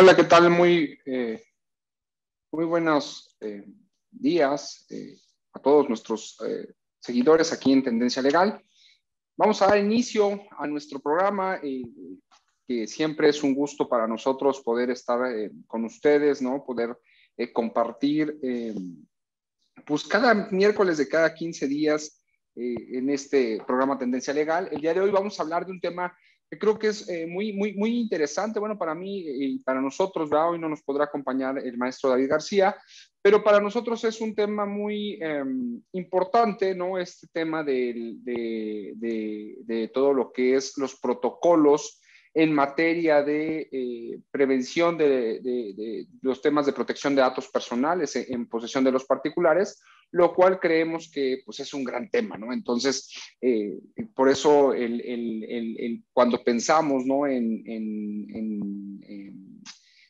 Hola, ¿qué tal? Muy, eh, muy buenos eh, días eh, a todos nuestros seguidores aquí en Tendencia Legal. Vamos a dar inicio a nuestro programa, que siempre es un gusto para nosotros poder estar con ustedes, ¿no? Poder compartir, pues cada miércoles de cada 15 días en este programa Tendencia Legal. El día de hoy vamos a hablar de un tema creo que es eh, muy, muy, muy interesante, bueno, para mí y para nosotros, ¿verdad? hoy no nos podrá acompañar el maestro David García, pero para nosotros es un tema muy em, importante, ¿no? Este tema de, de, de, todo lo que es los protocolos en materia de eh, prevención de, los temas de protección de datos personales en posesión de los particulares, lo cual creemos que pues, es un gran tema, ¿no? Entonces, eh, por eso el, el, el, cuando pensamos, ¿no? En, en,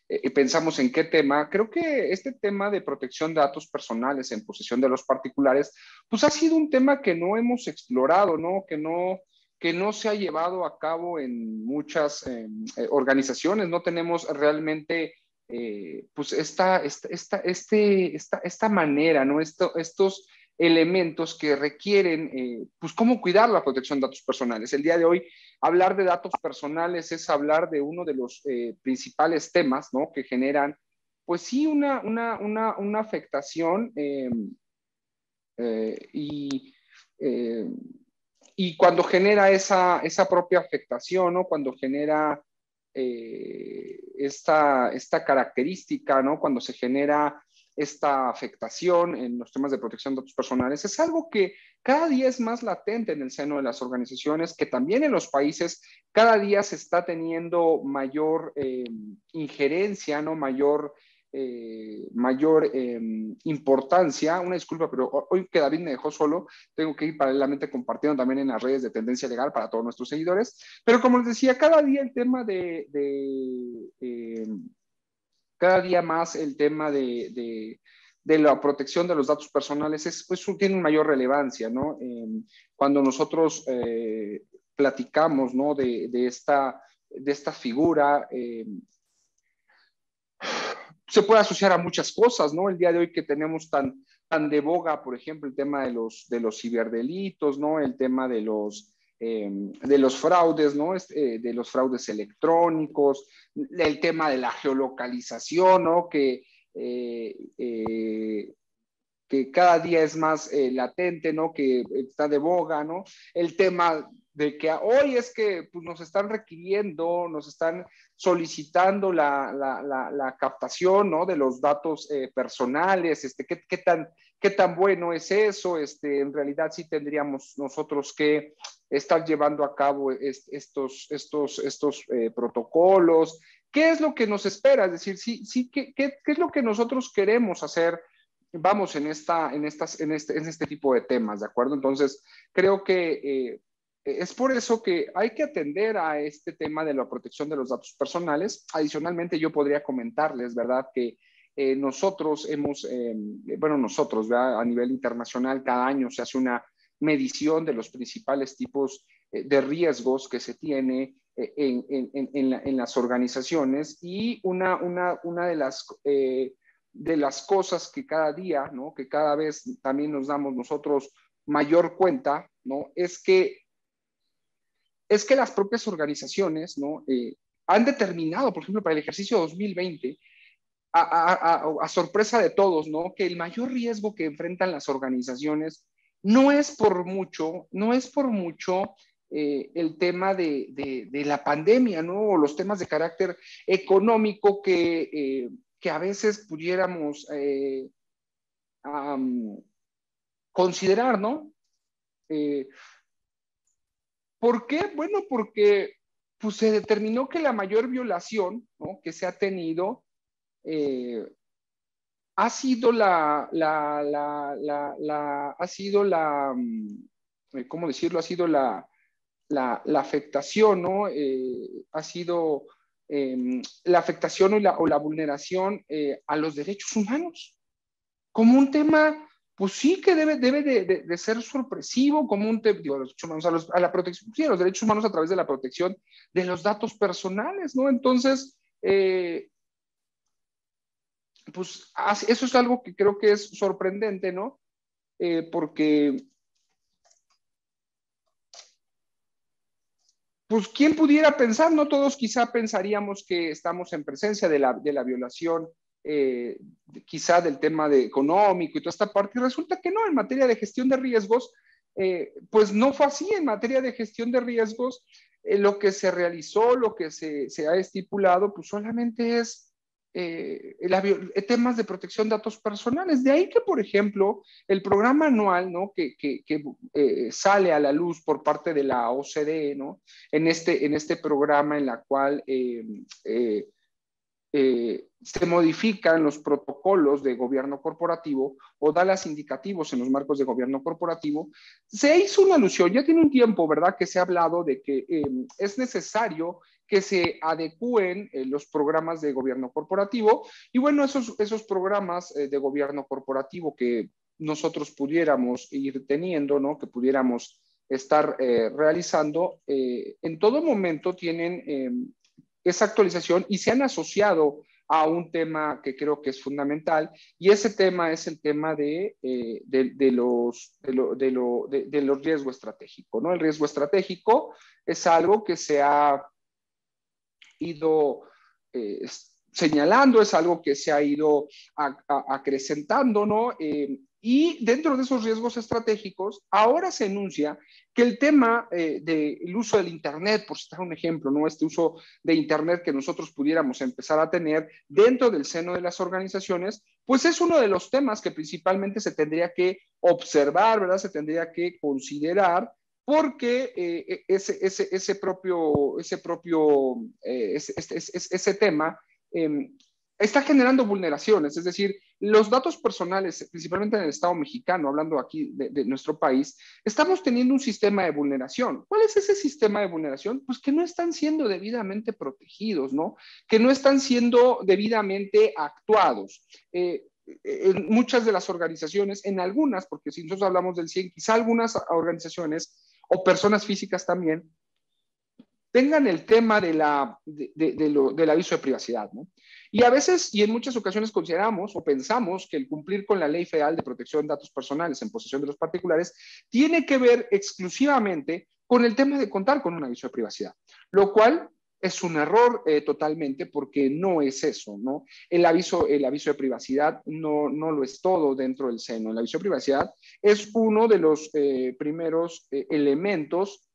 eh, pensamos en qué tema, creo que este tema de protección de datos personales en posesión de los particulares, pues ha sido un tema que no hemos explorado, ¿no? Que no, que no se ha llevado a cabo en muchas eh, organizaciones, no tenemos realmente eh, pues esta, esta, este, esta, esta manera, ¿no? Esto, estos elementos que requieren, eh, pues, cómo cuidar la protección de datos personales. El día de hoy, hablar de datos personales es hablar de uno de los eh, principales temas, ¿no? Que generan, pues sí, una, una, una, una afectación y, y cuando genera esa, esa propia afectación, ¿no? Cuando genera eh, esta, esta característica, ¿no? Cuando se genera esta afectación en los temas de protección de datos personales, es algo que cada día es más latente en el seno de las organizaciones, que también en los países cada día se está teniendo mayor eh, injerencia, ¿no? Mayor eh, mayor em, importancia. Una disculpa, pero hoy que David me dejó solo, tengo que ir paralelamente compartiendo también en las redes de tendencia legal para todos nuestros seguidores. Pero como les decía, cada día el tema de, em, cada día más el tema de, de, la protección de los datos personales es, pues, tiene mayor relevancia, ¿no? Em, cuando nosotros eh, platicamos, ¿no? De, de, esta, de esta figura, se puede asociar a muchas cosas, ¿no? El día de hoy que tenemos tan, tan de boga, por ejemplo, el tema de los, de los ciberdelitos, ¿no? El tema de los, em, de los fraudes, ¿no? Eh, de los fraudes electrónicos, el tema de la geolocalización, ¿no? Que, eh, eh, que cada día es más latente, ¿no? Que está de boga, ¿no? El tema de que hoy es que pues, nos están requiriendo, nos están solicitando la, la, la, captación ¿no? de los datos eh, personales, este, ¿qué, ¿qué, tan, qué tan bueno es eso, este, en realidad sí tendríamos nosotros que estar llevando a cabo estos, estos, estos eh, protocolos, ¿qué es lo que nos espera? Es decir, sí, sí, ¿qué, qué, qué es lo que nosotros queremos hacer? Vamos en, esta, en, estas, en, este, en este tipo de temas, ¿de acuerdo? Entonces, creo que eh, es por eso que hay que atender a este tema de la protección de los datos personales. Adicionalmente, yo podría comentarles, ¿verdad?, que eh, nosotros hemos, eh, bueno, nosotros, ¿verdad? a nivel internacional, cada año se hace una medición de los principales tipos eh, de riesgos que se tiene en, en, las organizaciones y una, una, una de, las, de las cosas que cada día, ¿no? que cada vez también nos damos nosotros mayor cuenta, ¿no? es que es que las propias organizaciones ¿no? Eh, han determinado, por ejemplo, para el ejercicio 2020, a, sorpresa de todos, ¿no? que el mayor riesgo que enfrentan las organizaciones no es por mucho, no es por mucho eh, el tema de, la pandemia, ¿no? O los temas de carácter económico que, eh, que a veces pudiéramos considerar, ¿no? ¿Por qué? Bueno, porque pues, se determinó que la mayor violación que se ha tenido eh, ha sido la, ha sido la, mm, eh, ¿cómo decirlo? Ha sido la, afectación, ¿no? Eh, ha sido em, la afectación o la vulneración a los derechos humanos como un tema pues sí que debe, debe de, ser sorpresivo como un tema, digo, los derechos humanos a, la protección, sí, los derechos humanos a través de la protección de los datos personales, ¿no? Entonces, eh, pues eso es algo que creo que es sorprendente, ¿no? Eh, porque, pues, ¿quién pudiera pensar? No todos quizá pensaríamos que estamos en presencia de la, de la violación, eh, quizá del tema de económico y toda esta parte. Y resulta que no, en materia de gestión de riesgos, eh, pues no fue así. En materia de gestión de riesgos, lo que se realizó, lo que se, se ha estipulado, pues solamente es eh, eh, temas de protección de datos personales. De ahí que, por ejemplo, el programa anual ¿no? que, que, eh, sale a la luz por parte de la OCDE, ¿no? en, este, en este programa en la cual eh, se modifican los protocolos de gobierno corporativo o da las indicativos en los marcos de gobierno corporativo, se hizo una alusión, ya tiene un tiempo, ¿verdad?, que se ha hablado de que em, es necesario que se adecúen eh, los programas de gobierno corporativo y bueno, esos, esos programas eh, de gobierno corporativo que nosotros pudiéramos ir teniendo, ¿no?, que pudiéramos estar realizando, en todo momento tienen em, esa actualización y se han asociado a un tema que creo que es fundamental y ese tema es el tema de, los, riesgos estratégicos. ¿no? El riesgo estratégico es algo que se ha ido eh, señalando, es algo que se ha ido acrecentando, ¿no? Eh, y dentro de esos riesgos estratégicos, ahora se enuncia que el tema eh, del uso del Internet, por citar un ejemplo, ¿no? este uso de Internet que nosotros pudiéramos empezar a tener dentro del seno de las organizaciones, pues es uno de los temas que principalmente se tendría que observar, ¿verdad? Se tendría que considerar porque eh, ese, ese, ese, propio, ese, propio, eh, ese, ese, tema em, está generando vulneraciones, es decir, los datos personales, principalmente en el Estado mexicano, hablando aquí de, nuestro país, estamos teniendo un sistema de vulneración. ¿Cuál es ese sistema de vulneración? Pues que no están siendo debidamente protegidos, ¿no? Que no están siendo debidamente actuados. Eh, en muchas de las organizaciones, en algunas, porque si nosotros hablamos del 100, quizá algunas organizaciones o personas físicas también, tengan el tema de la, del aviso de privacidad, ¿no? Y a veces y en muchas ocasiones consideramos o pensamos que el cumplir con la Ley Federal de Protección de Datos Personales en posesión de los particulares tiene que ver exclusivamente con el tema de contar con un aviso de privacidad, lo cual es un error eh, totalmente porque no es eso, ¿no? El aviso, el aviso de privacidad no, no lo es todo dentro del seno. El aviso de privacidad es uno de los eh, primeros eh, elementos,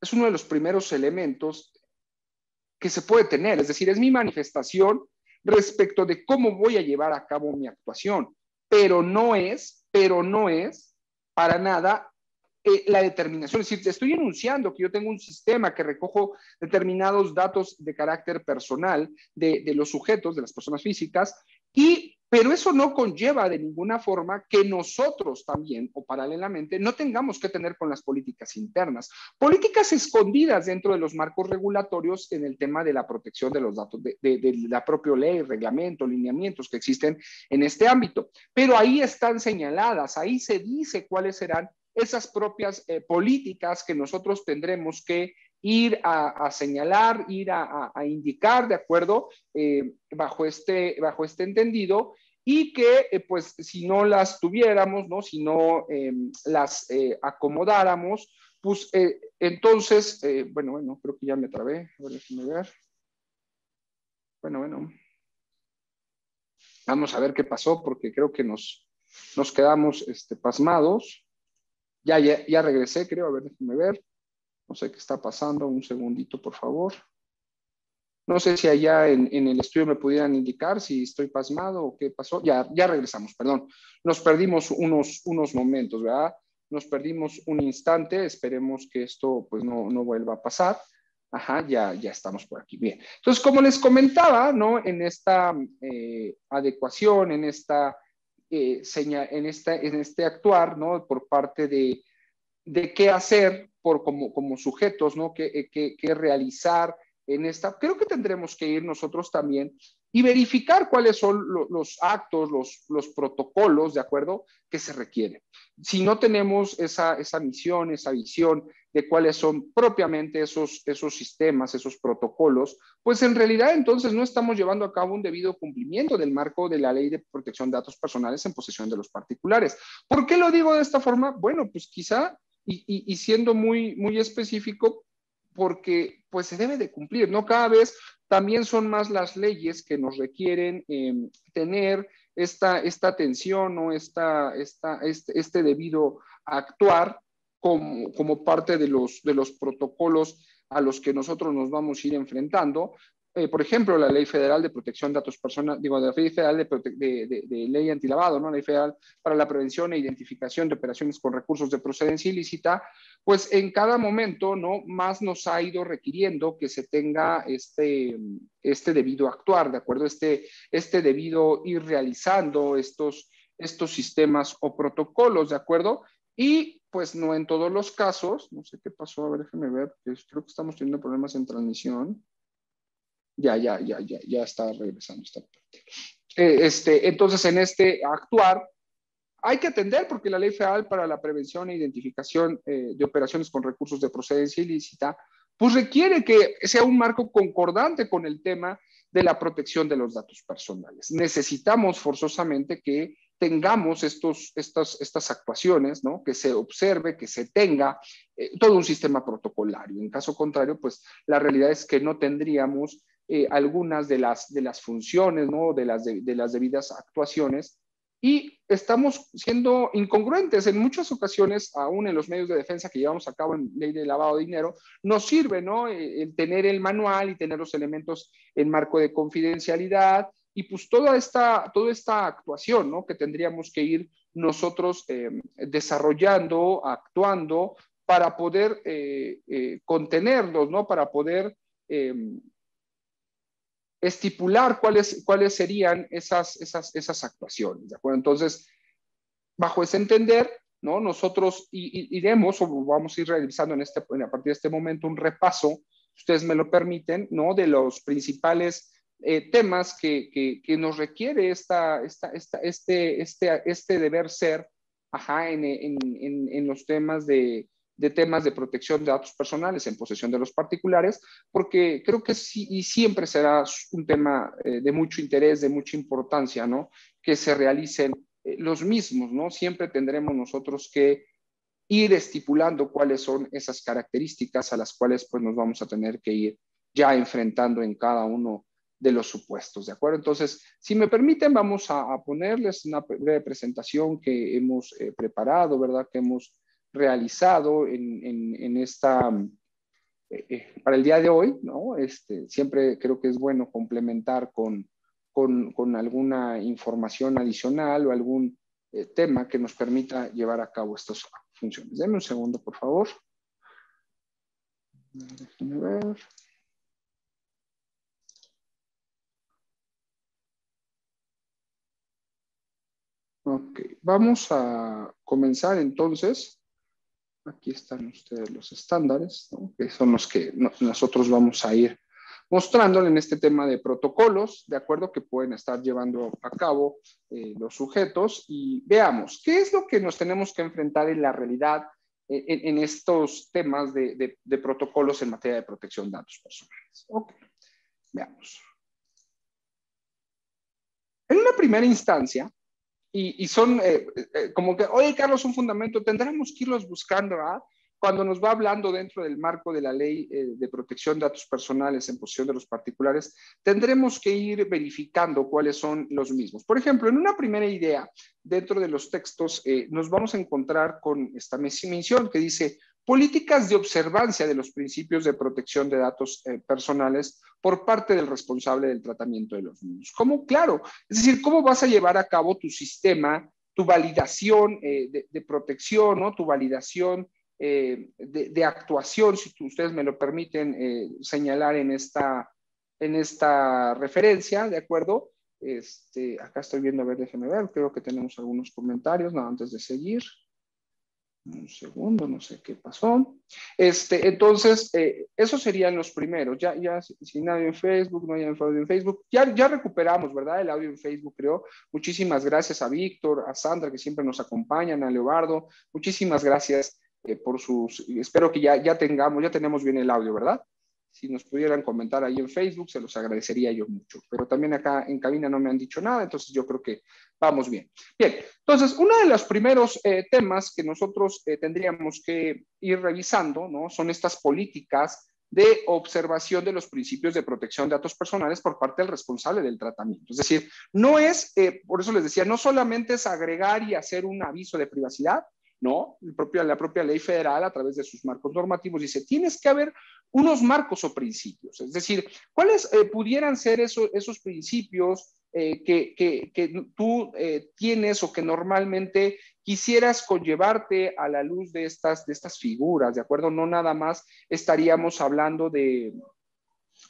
es uno de los primeros elementos que se puede tener, es decir, es mi manifestación respecto de cómo voy a llevar a cabo mi actuación, pero no es, pero no es para nada eh, la determinación. Es decir, te estoy enunciando que yo tengo un sistema que recojo determinados datos de carácter personal de, de los sujetos, de las personas físicas, y pero eso no conlleva de ninguna forma que nosotros también o paralelamente no tengamos que tener con las políticas internas. Políticas escondidas dentro de los marcos regulatorios en el tema de la protección de los datos, de, la propia ley, reglamento, lineamientos que existen en este ámbito. Pero ahí están señaladas, ahí se dice cuáles serán esas propias eh, políticas que nosotros tendremos que ir a, señalar, ir a, indicar de acuerdo eh, bajo, este, bajo este entendido y que eh, pues si no las tuviéramos, ¿no? si no em, las eh, acomodáramos, pues entonces, bueno, bueno, creo que ya me trabé, a ver, déjame ver. Bueno, bueno. Vamos a ver qué pasó porque creo que nos, nos quedamos este, pasmados. Ya, ya, ya regresé, creo, a ver, déjame ver. No sé qué está pasando, un segundito, por favor. No sé si allá en, el estudio me pudieran indicar si estoy pasmado o qué pasó. Ya, ya regresamos, perdón. Nos perdimos unos, unos momentos, ¿verdad? Nos perdimos un instante. Esperemos que esto pues no, no vuelva a pasar. Ajá, ya, ya estamos por aquí. Bien. Entonces, como les comentaba, ¿no? En esta eh, adecuación, en esta, eh, en, esta, en este actuar, ¿no? Por parte de, de qué hacer como, sujetos, ¿no? ¿Qué, qué, qué realizar en esta, creo que tendremos que ir nosotros también y verificar cuáles son los actos, los, los, protocolos, ¿de acuerdo?, que se requieren. Si no tenemos esa, esa misión, esa visión de cuáles son propiamente esos, esos sistemas, esos protocolos, pues en realidad entonces no estamos llevando a cabo un debido cumplimiento del marco de la ley de protección de datos personales en posesión de los particulares. ¿Por qué lo digo de esta forma? Bueno, pues quizá, y, siendo muy, muy específico, porque pues se debe de cumplir, ¿no? Cada vez también son más las leyes que nos requieren eh, tener esta, esta atención o esta, esta, este, este debido actuar como, como parte de los, de los protocolos a los que nosotros nos vamos a ir enfrentando, eh, por ejemplo, la Ley Federal de Protección de Datos Personales, digo, de la Ley Federal de, de, Ley Antilavado, ¿no? Ley Federal para la Prevención e Identificación de Operaciones con Recursos de Procedencia Ilícita, pues en cada momento, ¿no? Más nos ha ido requiriendo que se tenga este, este debido actuar, ¿de acuerdo? Este, este debido ir realizando estos, estos sistemas o protocolos, ¿de acuerdo? Y pues no en todos los casos, no sé qué pasó, a ver, déjenme ver, creo que estamos teniendo problemas en transmisión. Ya, ya, ya, ya, ya está regresando esta parte. Eh, este, entonces, en este actuar, hay que atender porque la Ley Federal para la Prevención e Identificación eh, de Operaciones con Recursos de Procedencia Ilícita, pues requiere que sea un marco concordante con el tema de la protección de los datos personales. Necesitamos forzosamente que tengamos estos, estas, estas actuaciones, ¿no? que se observe, que se tenga eh, todo un sistema protocolario. En caso contrario, pues la realidad es que no tendríamos eh, algunas de las, de las funciones, ¿no? de, las de, las debidas actuaciones, y estamos siendo incongruentes en muchas ocasiones, aún en los medios de defensa que llevamos a cabo en ley de lavado de dinero, nos sirve ¿no? Eh, el tener el manual y tener los elementos en marco de confidencialidad y pues toda esta, toda esta actuación ¿no? que tendríamos que ir nosotros eh, desarrollando, actuando para poder contenerlos, ¿no? para poder estipular cuáles, cuáles serían esas, esas, esas actuaciones, ¿de acuerdo? Entonces, bajo ese entender, ¿no? Nosotros iremos o vamos a ir realizando en este, a partir de este momento un repaso, ustedes me lo permiten, ¿no? De los principales eh, temas que, que, que, nos requiere esta, esta, esta, este, este, este deber ser, ajá, en, en, en, en los temas de, de temas de protección de datos personales en posesión de los particulares, porque creo que sí y siempre será un tema eh, de mucho interés, de mucha importancia, ¿no? Que se realicen eh, los mismos, ¿no? Siempre tendremos nosotros que ir estipulando cuáles son esas características a las cuales pues nos vamos a tener que ir ya enfrentando en cada uno de los supuestos, ¿de acuerdo? Entonces, si me permiten, vamos a, ponerles una breve presentación que hemos eh, preparado, ¿verdad? Que hemos realizado en, esta, eh, eh, para el día de hoy, ¿no? Este, siempre creo que es bueno complementar con, con, alguna información adicional o algún eh, tema que nos permita llevar a cabo estas funciones. Denme un segundo, por favor. Déjenme ver. Ok, vamos a comenzar entonces Aquí están ustedes los estándares, que son los que nosotros vamos a ir mostrándole en este tema de protocolos, de acuerdo, que pueden estar llevando a cabo eh, los sujetos. Y veamos, ¿qué es lo que nos tenemos que enfrentar en la realidad eh, en, estos temas de, protocolos en materia de protección de datos personales? Ok, veamos. En una primera instancia, y, son eh, eh, como que, oye, Carlos, un fundamento, tendremos que irlos buscando, ¿ah? Cuando nos va hablando dentro del marco de la ley eh, de protección de datos personales en posesión de los particulares, tendremos que ir verificando cuáles son los mismos. Por ejemplo, en una primera idea, dentro de los textos, nos vamos a encontrar con esta mención que dice, políticas de observancia de los principios de protección de datos eh, personales por parte del responsable del tratamiento de los niños. ¿Cómo? Claro, es decir, ¿cómo vas a llevar a cabo tu sistema, tu validación eh, de, protección, ¿no? tu validación eh, de, actuación, si ustedes me lo permiten señalar en esta, en esta referencia, ¿de acuerdo? Este, acá estoy viendo, a ver, déjenme ver, creo que tenemos algunos comentarios, no, antes de seguir. Un segundo, no sé qué pasó. Este, entonces, eh, esos serían los primeros. Ya, ya sin audio en Facebook, no hay audio en Facebook. Ya, ya recuperamos, ¿verdad? El audio en Facebook, creo. Muchísimas gracias a Víctor, a Sandra, que siempre nos acompañan, a Leobardo. Muchísimas gracias eh, por sus. Espero que ya, ya tengamos, ya tenemos bien el audio, ¿verdad? Si nos pudieran comentar ahí en Facebook, se los agradecería yo mucho. Pero también acá en cabina no me han dicho nada, entonces yo creo que vamos bien. Bien, entonces, uno de los primeros eh, temas que nosotros eh, tendríamos que ir revisando, ¿no? Son estas políticas de observación de los principios de protección de datos personales por parte del responsable del tratamiento. Es decir, no es, eh, por eso les decía, no solamente es agregar y hacer un aviso de privacidad, ¿no? La propia ley federal, a través de sus marcos normativos, dice, tienes que haber unos marcos o principios. Es decir, ¿cuáles eh, pudieran ser esos principios eh, que, que, tú eh, tienes o que normalmente quisieras conllevarte a la luz de estas, de estas figuras, ¿de acuerdo? No nada más estaríamos hablando de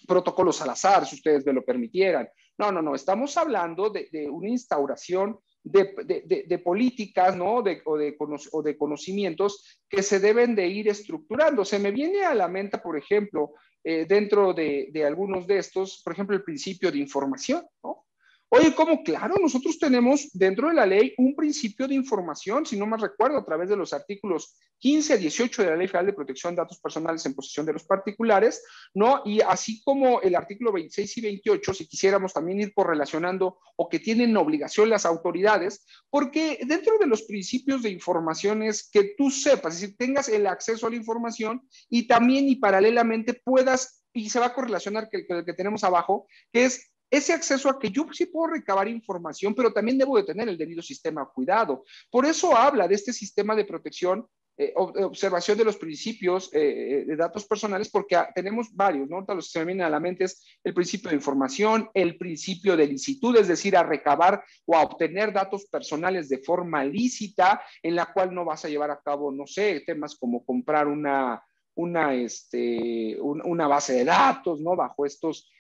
protocolos al azar, si ustedes me lo permitieran. No, no, no, estamos hablando de, de una instauración de, políticas ¿no? o, de, o de conocimientos que se deben de ir estructurando. Se me viene a la mente, por ejemplo, eh, dentro de, de, algunos de estos, por ejemplo, el principio de información, ¿no? Oye, ¿cómo? Claro, nosotros tenemos dentro de la ley un principio de información, si no me recuerdo, a través de los artículos 15 a 18 de la Ley Federal de Protección de Datos Personales en posesión de los particulares, ¿no? Y así como el artículo 26 y 28, si quisiéramos también ir correlacionando o que tienen obligación las autoridades, porque dentro de los principios de información es que tú sepas, es decir, tengas el acceso a la información y también y paralelamente puedas, y se va a correlacionar con el que tenemos abajo, que es ese acceso a que yo sí puedo recabar información, pero también debo de tener el debido sistema cuidado. Por eso habla de este sistema de protección, eh, observación de los principios eh, de datos personales, porque tenemos varios, ¿no? Los que se me vienen a la mente es el principio de información, el principio de licitud, es decir, a recabar o a obtener datos personales de forma lícita, en la cual no vas a llevar a cabo, no sé, temas como comprar una, una, este, una base de datos, ¿no? Bajo estos eh,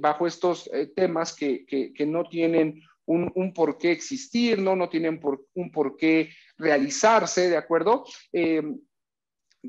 bajo estos eh, temas que, que, no tienen un, un, por qué existir, ¿no? no tienen por, un por qué realizarse, ¿de acuerdo? Em,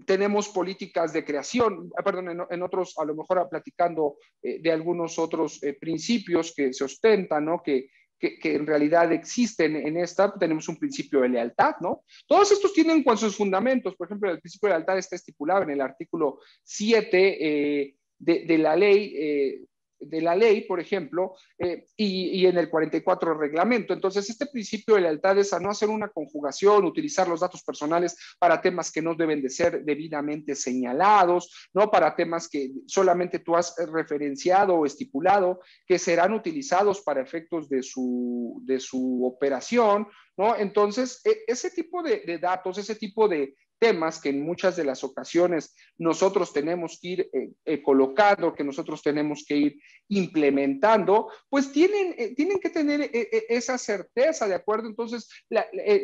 tenemos políticas de creación, ah, perdón, en, otros, a lo mejor platicando eh, de algunos otros principios que se ostentan, ¿no? Que, que, en realidad existen en esta, tenemos un principio de lealtad, ¿no? Todos estos tienen sus fundamentos, por ejemplo, el principio de lealtad está estipulado en el artículo 7 de, la ley. Eh, de la ley, por ejemplo, eh, y, en el 44 reglamento. Entonces, este principio de lealtad es a no hacer una conjugación, utilizar los datos personales para temas que no deben de ser debidamente señalados, no para temas que solamente tú has referenciado o estipulado que serán utilizados para efectos de su, de su operación, ¿no? Entonces, e, ese tipo de datos, ese tipo de, temas que en muchas de las ocasiones nosotros tenemos que ir eh, eh, colocando, que nosotros tenemos que ir implementando, pues tienen, eh, tienen que tener esa certeza, ¿de acuerdo? Entonces,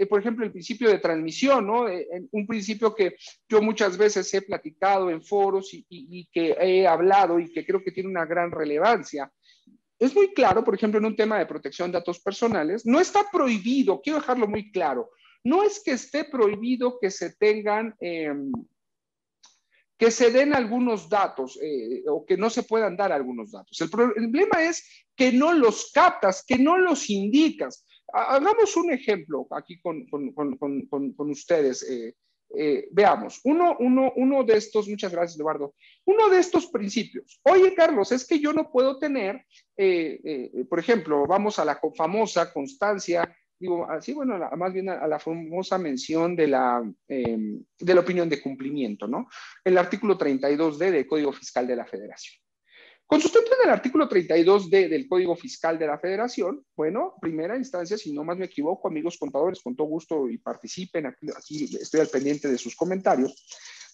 por ejemplo, el principio de transmisión, ¿no? un principio que yo muchas veces he platicado en foros y, y que he hablado y que creo que tiene una gran relevancia. Es muy claro, por ejemplo, en un tema de protección de datos personales, no está prohibido, quiero dejarlo muy claro, no es que esté prohibido que se tengan, em, que se den algunos datos eh, o que no se puedan dar algunos datos. El problema es que no los captas, que no los indicas. Hagamos un ejemplo aquí con, ustedes. Eh, eh, veamos, uno, uno, uno de estos, muchas gracias Eduardo, uno de estos principios. Oye, Carlos, es que yo no puedo tener, por ejemplo, vamos a la famosa constancia digo, así, bueno, más bien a, la famosa mención de la, em, de la opinión de cumplimiento, ¿no? El artículo 32D del Código Fiscal de la Federación. Con sustento en el artículo 32D del Código Fiscal de la Federación, bueno, primera instancia, si no más me equivoco, amigos contadores, con todo gusto y participen, aquí, aquí estoy al pendiente de sus comentarios.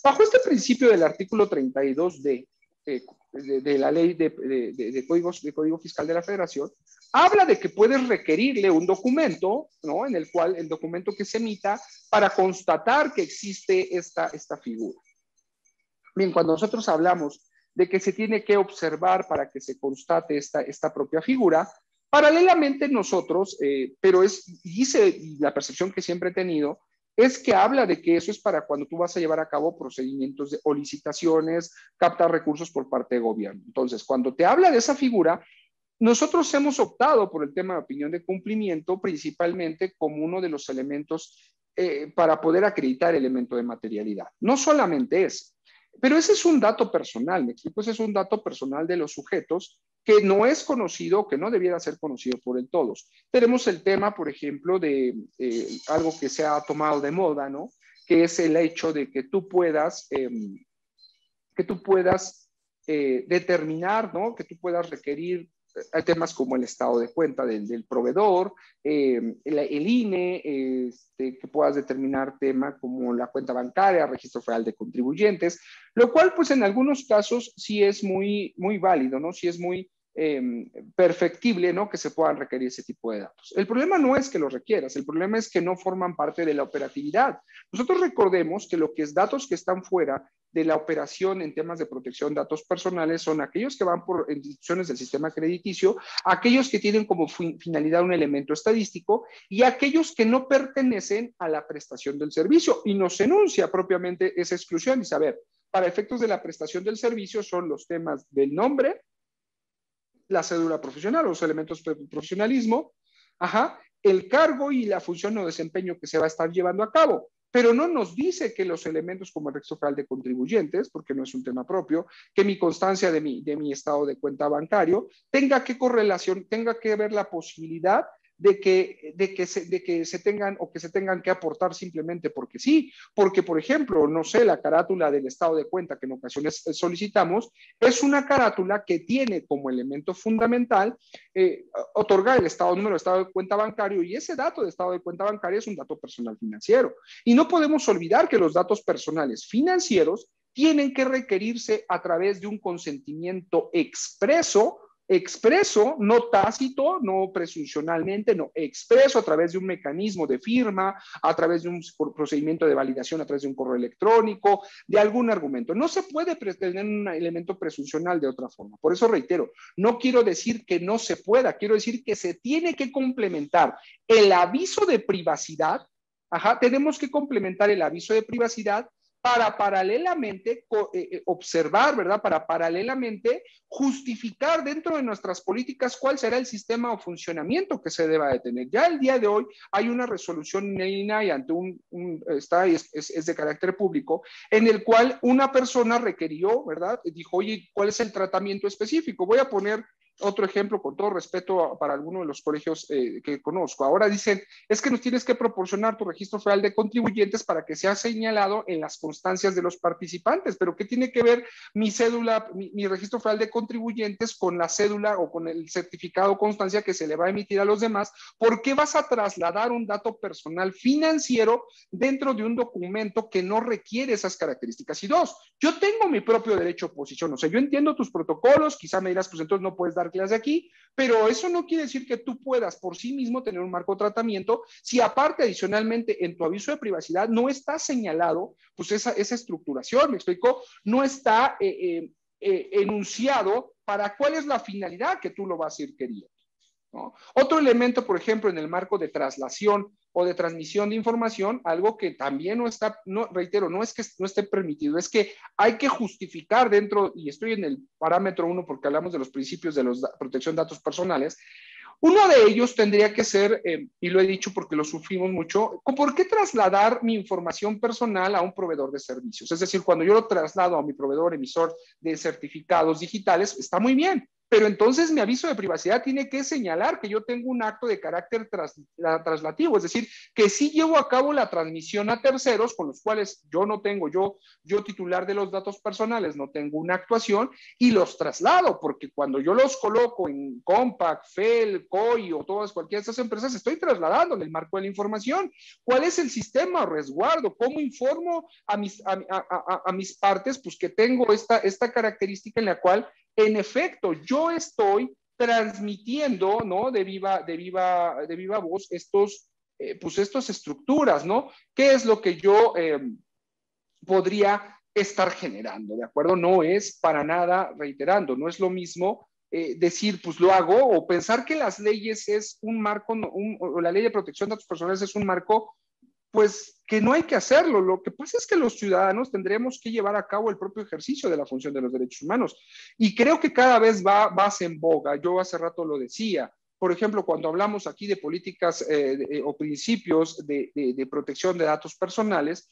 Bajo este principio del artículo 32D eh, de, la ley de, de, códigos, de Código Fiscal de la Federación, habla de que puedes requerirle un documento, ¿no? En el cual el documento que se emita para constatar que existe esta, esta figura. Bien, cuando nosotros hablamos de que se tiene que observar para que se constate esta, esta propia figura, paralelamente nosotros, eh, pero es, dice la percepción que siempre he tenido, es que habla de que eso es para cuando tú vas a llevar a cabo procedimientos de, o licitaciones, captar recursos por parte de gobierno. Entonces, cuando te habla de esa figura, nosotros hemos optado por el tema de opinión de cumplimiento principalmente como uno de los elementos eh, para poder acreditar el elemento de materialidad. No solamente es, pero ese es un dato personal, me explico, ese es un dato personal de los sujetos que no es conocido, que no debiera ser conocido por el todos. Tenemos el tema, por ejemplo, de eh, algo que se ha tomado de moda, ¿no? Que es el hecho de que tú puedas, em, que tú puedas eh, determinar, ¿no? Que tú puedas requerir hay temas como el estado de cuenta del, proveedor, eh, el, INE, este, que puedas determinar tema como la cuenta bancaria, registro federal de contribuyentes, lo cual pues en algunos casos sí es muy, muy válido, ¿no? Sí es muy em, perfectible, ¿no? Que se puedan requerir ese tipo de datos. El problema no es que los requieras, el problema es que no forman parte de la operatividad. Nosotros recordemos que lo que es datos que están fuera de la operación en temas de protección de datos personales son aquellos que van por instituciones del sistema crediticio, aquellos que tienen como finalidad un elemento estadístico y aquellos que no pertenecen a la prestación del servicio. Y nos enuncia propiamente esa exclusión. A ver, para efectos de la prestación del servicio son los temas del nombre, la cédula profesional, los elementos de profesionalismo, ajá, el cargo y la función o desempeño que se va a estar llevando a cabo pero no nos dice que los elementos como el registro de contribuyentes, porque no es un tema propio, que mi constancia de mi, de mi estado de cuenta bancario tenga que correlación, tenga que ver la posibilidad de que, de, que se, de que se tengan o que se tengan que aportar simplemente porque sí, porque por ejemplo, no sé, la carátula del estado de cuenta que en ocasiones solicitamos es una carátula que tiene como elemento fundamental eh, otorgar el estado número de estado de cuenta bancario y ese dato de estado de cuenta bancaria es un dato personal financiero. Y no podemos olvidar que los datos personales financieros tienen que requerirse a través de un consentimiento expreso expreso, no tácito, no presuncionalmente, no expreso a través de un mecanismo de firma, a través de un procedimiento de validación, a través de un correo electrónico, de algún argumento. No se puede tener un elemento presuncional de otra forma. Por eso reitero, no quiero decir que no se pueda, quiero decir que se tiene que complementar el aviso de privacidad. Tenemos que complementar el aviso de privacidad para paralelamente eh, eh, observar, ¿verdad? Para paralelamente justificar dentro de nuestras políticas cuál será el sistema o funcionamiento que se deba de tener. Ya el día de hoy hay una resolución en y ante un, está, es, es, de carácter público, en el cual una persona requirió, ¿verdad? Dijo, oye, ¿cuál es el tratamiento específico? Voy a poner otro ejemplo, con todo respeto para alguno de los colegios eh, que conozco. Ahora dicen, es que nos tienes que proporcionar tu registro federal de contribuyentes para que sea señalado en las constancias de los participantes. Pero ¿qué tiene que ver mi cédula, mi, registro federal de contribuyentes con la cédula o con el certificado o constancia que se le va a emitir a los demás? ¿Por qué vas a trasladar un dato personal financiero dentro de un documento que no requiere esas características? Y dos, yo tengo mi propio derecho a oposición. O sea, yo entiendo tus protocolos, quizá me dirás, pues entonces no puedes dar clase aquí, pero eso no quiere decir que tú puedas por sí mismo tener un marco de tratamiento si aparte adicionalmente en tu aviso de privacidad no está señalado pues esa, esa estructuración, me explico, no está eh, eh, eh, enunciado para cuál es la finalidad que tú lo vas a ir queriendo. Otro elemento, por ejemplo, en el marco de traslación o de transmisión de información, algo que también no está, no, reitero, no es que no esté permitido, es que hay que justificar dentro, y estoy en el parámetro uno porque hablamos de los principios de la protección de datos personales, uno de ellos tendría que ser, eh, y lo he dicho porque lo sufrimos mucho, ¿por qué trasladar mi información personal a un proveedor de servicios? Es decir, cuando yo lo traslado a mi proveedor emisor de certificados digitales, está muy bien, pero entonces mi aviso de privacidad tiene que señalar que yo tengo un acto de carácter traslativo, es decir, que sí llevo a cabo la transmisión a terceros con los cuales yo no tengo, yo, yo titular de los datos personales, no tengo una actuación y los traslado, porque cuando yo los coloco en Compact, FEL, COI o todas cualquiera de estas empresas, estoy trasladando en el marco de la información. ¿Cuál es el sistema o resguardo? ¿Cómo informo a mis, a, mis partes? Pues que tengo esta, esta característica en la cual en efecto, yo estoy transmitiendo, ¿no? De viva, de viva, de viva voz estos, eh, pues estas estructuras, ¿no? ¿Qué es lo que yo em, podría estar generando? ¿De acuerdo? No es para nada, reiterando, no es lo mismo eh, decir, pues lo hago, o pensar que las leyes es un marco, o la ley de protección de datos personales es un marco pues que no hay que hacerlo. Lo que pasa es que los ciudadanos tendremos que llevar a cabo el propio ejercicio de la función de los derechos humanos. Y creo que cada vez va más en boga. Yo hace rato lo decía. Por ejemplo, cuando hablamos aquí de políticas eh, eh, o principios de, protección de datos personales,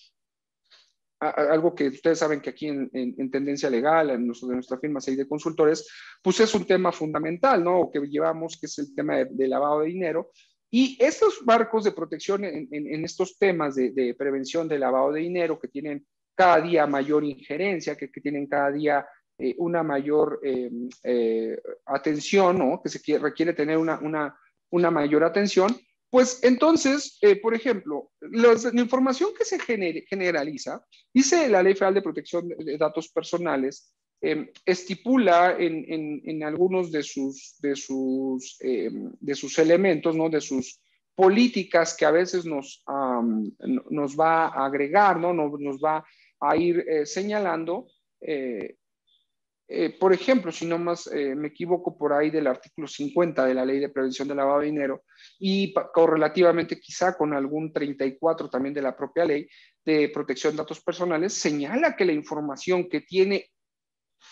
algo que ustedes saben que aquí en, tendencia legal, en de nuestra firma y de consultores, pues es un tema fundamental, ¿no? Que llevamos, que es el tema de lavado de dinero, y estos barcos de protección en, estos temas de, prevención de lavado de dinero que tienen cada día mayor injerencia, que, tienen cada día eh, una mayor eh, eh, atención, ¿no? que se requiere tener una, una, una mayor atención, pues entonces, por ejemplo, la información que se generaliza, dice la Ley Federal de Protección de Datos Personales, Em, estipula en, algunos em, de sus elementos, ¿no? de sus políticas que a veces nos, va a agregar, ¿no? nos, nos va a ir eh, señalando. Eh, eh, por ejemplo, si no más me equivoco por ahí del artículo 50 de la Ley de Prevención del Lavado de Dinero y correlativamente quizá con algún 34 también de la propia Ley de Protección de Datos Personales, señala que la información que tiene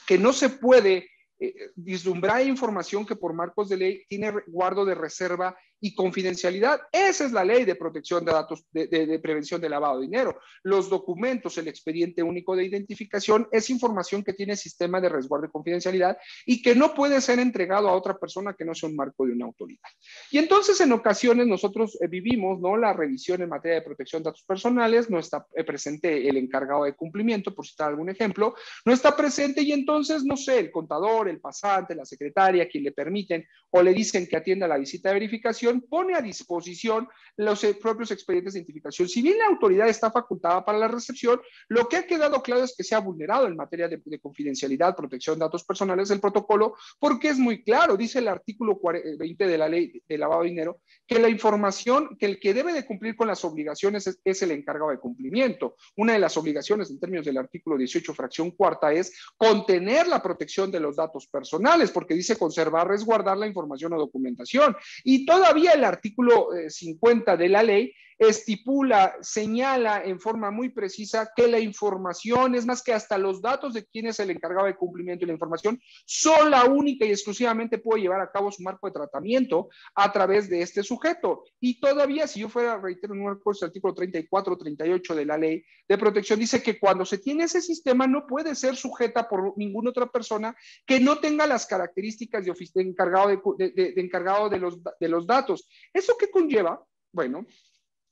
que no se puede eh, vislumbrar información que por marcos de ley tiene guardo de reserva y confidencialidad. Esa es la ley de protección de datos, de, prevención de lavado de dinero. Los documentos, el expediente único de identificación es información que tiene sistema de resguardo de confidencialidad y que no puede ser entregado a otra persona que no sea un marco de una autoridad. Y entonces en ocasiones nosotros eh, vivimos, ¿no? La revisión en materia de protección de datos personales, no está eh, presente el encargado de cumplimiento, por citar algún ejemplo, no está presente y entonces, no sé, el contador, el pasante, la secretaria, quien le permiten o le dicen que atienda la visita de verificación, pone a disposición los eh, propios expedientes de identificación. Si bien la autoridad está facultada para la recepción, lo que ha quedado claro es que se ha vulnerado en materia de, confidencialidad, protección de datos personales del protocolo, porque es muy claro, dice el artículo 20 de la ley de lavado de dinero, que la información, que el que debe de cumplir con las obligaciones es, es el encargado de cumplimiento. Una de las obligaciones en términos del artículo 18, fracción cuarta, es contener la protección de los datos personales, porque dice conservar, resguardar la información o documentación. Y todavía el artículo 50 eh, de la ley estipula, señala en forma muy precisa que la información, es más que hasta los datos de quién es el encargado de cumplimiento y la información, sola, única y exclusivamente puede llevar a cabo su marco de tratamiento a través de este sujeto. Y todavía, si yo fuera, reitero, en un recurso, el artículo 34, 38 de la ley de protección, dice que cuando se tiene ese sistema no puede ser sujeta por ninguna otra persona que no tenga las características de, de encargado, de, encargado de, los, de los datos. ¿Eso qué conlleva? Bueno,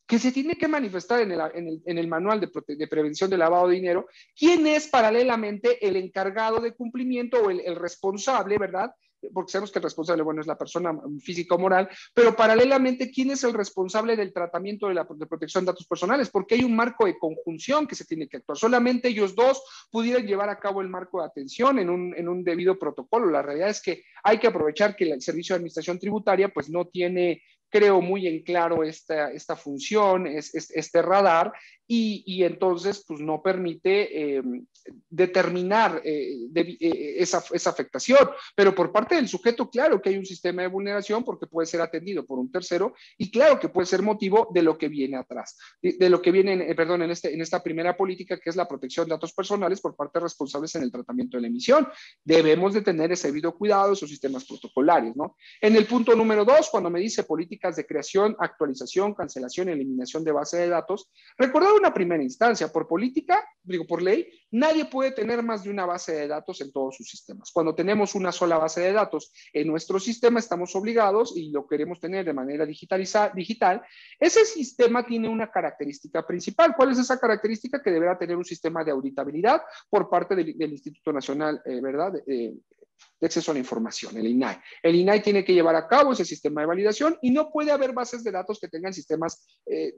que se tiene que manifestar en el, manual de, prevención de lavado de dinero, quién es paralelamente el encargado de cumplimiento o el, responsable, ¿verdad? Porque sabemos que el responsable, bueno, es la persona física o moral, pero paralelamente, ¿quién es el responsable del tratamiento de la protección de datos personales? Porque hay un marco de conjunción que se tiene que actuar. Solamente ellos dos pudieran llevar a cabo el marco de atención en un, en un debido protocolo. La realidad es que hay que aprovechar que el Servicio de Administración Tributaria pues no tiene creo muy en claro esta, esta función, es, este radar, y, entonces pues no permite eh, determinar eh, eh, esa, afectación. Pero por parte del sujeto, claro que hay un sistema de vulneración porque puede ser atendido por un tercero y claro que puede ser motivo de lo que viene atrás, de, lo que viene, perdón, en, este, en esta primera política que es la protección de datos personales por parte de responsables en el tratamiento de la emisión. Debemos de tener ese debido cuidado, esos sistemas protocolarios, ¿no? En el punto número dos, cuando me dice políticas de creación, actualización, cancelación eliminación de base de datos, recordad una primera instancia, por política, digo por ley, nadie puede tener más de una base de datos en todos sus sistemas. Cuando tenemos una sola base de datos en nuestro sistema, estamos obligados y lo queremos tener de manera digital. Ese sistema tiene una característica principal. ¿Cuál es esa característica? Que deberá tener un sistema de auditabilidad por parte del, Instituto Nacional, eh, ¿verdad? Eh, de acceso a la información, el INAI. El INAI tiene que llevar a cabo ese sistema de validación y no puede haber bases de datos que tengan sistemas eh,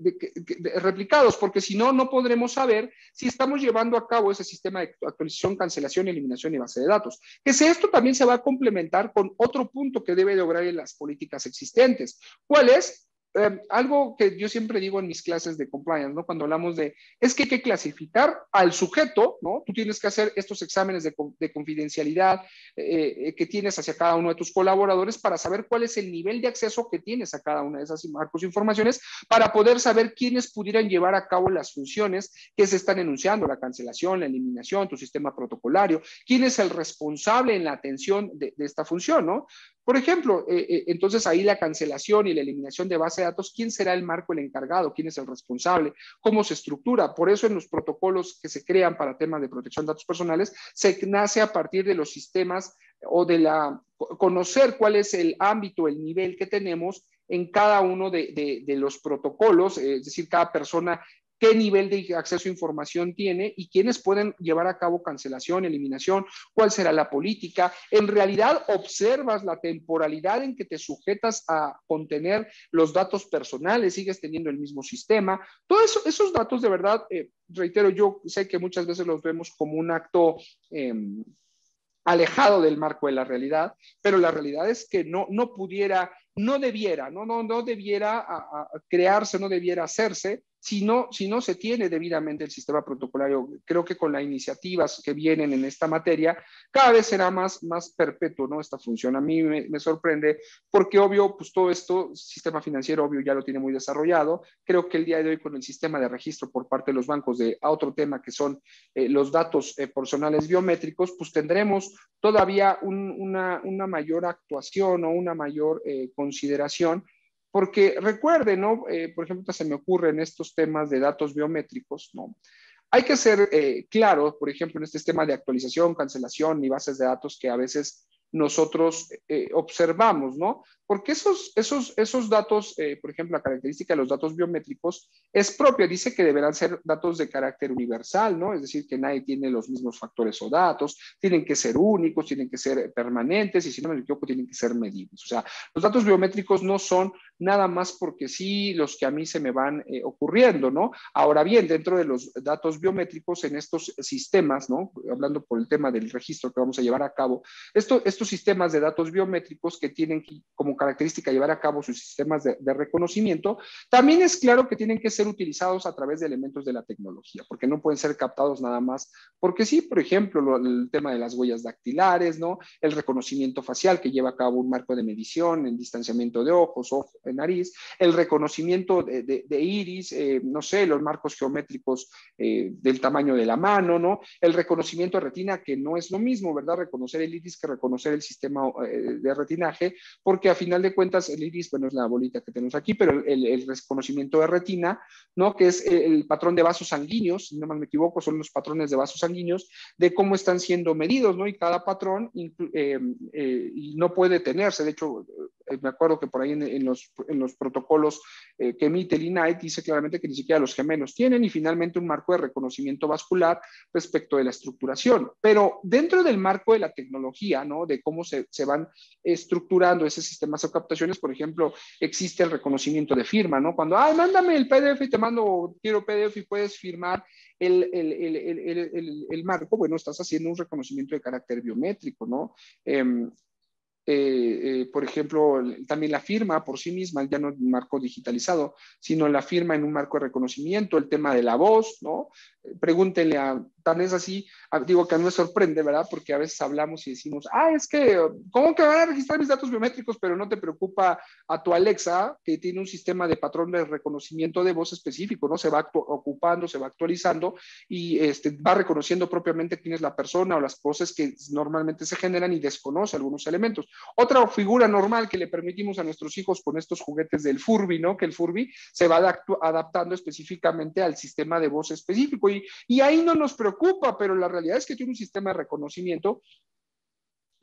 replicados, porque si no, no podremos saber si estamos llevando a cabo ese sistema de actualización, cancelación, eliminación y base de datos. Que si esto también se va a complementar con otro punto que debe lograr en las políticas existentes. ¿Cuál es? Eh, algo que yo siempre digo en mis clases de compliance, ¿no? Cuando hablamos de, es que hay que clasificar al sujeto, ¿no? Tú tienes que hacer estos exámenes de, confidencialidad eh, eh, que tienes hacia cada uno de tus colaboradores para saber cuál es el nivel de acceso que tienes a cada una de esas marcos informaciones para poder saber quiénes pudieran llevar a cabo las funciones que se están enunciando, la cancelación, la eliminación, tu sistema protocolario, quién es el responsable en la atención de, de esta función, ¿no? Por ejemplo, eh, eh, entonces ahí la cancelación y la eliminación de base de datos, ¿quién será el marco, el encargado? ¿Quién es el responsable? ¿Cómo se estructura? Por eso en los protocolos que se crean para temas de protección de datos personales, se nace a partir de los sistemas o de la conocer cuál es el ámbito, el nivel que tenemos en cada uno de, de, los protocolos, es decir, cada persona qué nivel de acceso a información tiene y quiénes pueden llevar a cabo cancelación, eliminación, cuál será la política. En realidad observas la temporalidad en que te sujetas a contener los datos personales, sigues teniendo el mismo sistema. Todos esos datos de verdad, eh, reitero, yo sé que muchas veces los vemos como un acto... Em, alejado del marco de la realidad, pero la realidad es que no, no pudiera, no debiera, no, no, no debiera crearse, no debiera hacerse si no, si no se tiene debidamente el sistema protocolario. Creo que con las iniciativas que vienen en esta materia, cada vez será más, más perpetuo ¿no? esta función. A mí me, sorprende porque obvio, pues todo esto, sistema financiero obvio ya lo tiene muy desarrollado. Creo que el día de hoy con el sistema de registro por parte de los bancos de otro tema que son eh, los datos eh, personales biométricos, pues tendremos todavía una, una, mayor actuación o una mayor eh, consideración porque recuerden, ¿no? Eh, por ejemplo, se me ocurre en estos temas de datos biométricos, ¿no? Hay que ser eh, claro, por ejemplo, en este tema de actualización, cancelación y bases de datos que a veces nosotros eh, observamos, ¿no? Porque esos, esos, esos datos, eh, por ejemplo, la característica de los datos biométricos es propia, dice que deberán ser datos de carácter universal, ¿no? Es decir, que nadie tiene los mismos factores o datos, tienen que ser únicos, tienen que ser permanentes y si no me equivoco, tienen que ser medibles. O sea, los datos biométricos no son nada más porque sí los que a mí se me van eh, ocurriendo, ¿no? Ahora bien, dentro de los datos biométricos en estos sistemas, ¿no? Hablando por el tema del registro que vamos a llevar a cabo, esto, estos sistemas de datos biométricos que tienen como característica llevar a cabo sus sistemas de, reconocimiento, también es claro que tienen que ser utilizados a través de elementos de la tecnología, porque no pueden ser captados nada más, porque sí, por ejemplo, el tema de las huellas dactilares, ¿no? El reconocimiento facial que lleva a cabo un marco de medición en distanciamiento de ojos, ojo, nariz, el reconocimiento de, iris, eh, no sé, los marcos geométricos eh, del tamaño de la mano, ¿no? El reconocimiento de retina, que no es lo mismo, ¿verdad? Reconocer el iris que reconocer el sistema eh, de retinaje, porque a final de cuentas el iris, bueno, es la bolita que tenemos aquí, pero el, reconocimiento de retina, ¿no? Que es el patrón de vasos sanguíneos, si no mal me equivoco, son los patrones de vasos sanguíneos, de cómo están siendo medidos, ¿no? Y cada patrón y no puede tenerse, de hecho, me acuerdo que por ahí en los en los protocolos eh, que emite el INAIT dice claramente que ni siquiera los gemelos tienen y finalmente un marco de reconocimiento vascular respecto de la estructuración. Pero dentro del marco de la tecnología, ¿no? De cómo se, se van estructurando esos sistemas de captaciones, por ejemplo, existe el reconocimiento de firma, ¿no? Cuando, ay, mándame el PDF y te mando, quiero PDF y puedes firmar el, el, el, el, marco, bueno, estás haciendo un reconocimiento de carácter biométrico, ¿no? Em, eh, eh, por ejemplo, también la firma por sí misma, ya no es un marco digitalizado, sino la firma en un marco de reconocimiento, el tema de la voz, ¿no? pregúntenle a, tan es así, digo que a mí me sorprende, ¿verdad? Porque a veces hablamos y decimos, ah, es que, ¿cómo que van a registrar mis datos biométricos? Pero no te preocupa a tu Alexa, que tiene un sistema de patrón de reconocimiento de voz específico, ¿no? Se va ocupando, se va actualizando y este, va reconociendo propiamente quién es la persona o las voces que normalmente se generan y desconoce algunos elementos. Otra figura normal que le permitimos a nuestros hijos con estos juguetes del Furby, ¿no? Que el Furby se va adaptando específicamente al sistema de voz específico y, ahí no nos preocupa, pero la realidad es que tiene un sistema de reconocimiento